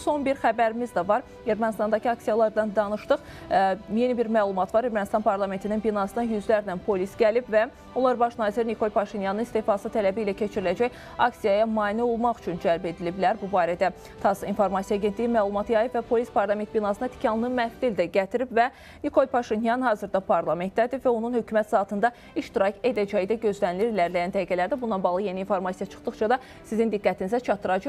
Son bir xəbərimiz də var. Ermənistandakı aksiyalardan danışdıq. Yeni bir məlumat var. Ermənistan parlamentinin binasına yüzlərlə polis gəlib və onlar baş nazir Nikol Paşinyanın istefası tələbi ilə keçiriləcək aksiyaya mane olmaq üçün cəlb ediliblər. Bu barədə TASS informasiya agentliyi məlumat yayıb və polis parlament binasına tikanlı məftil də gətirib və Nikol Paşinyan hazırda parlamentdədir və onun hökumət saatında iştirak edəcəyi də gözlənilir ilərləyən dəqiqələrdə. Bununla bağlı yeni informasiya çıxdıqca da sizin diqqətinizə çatdıracaq.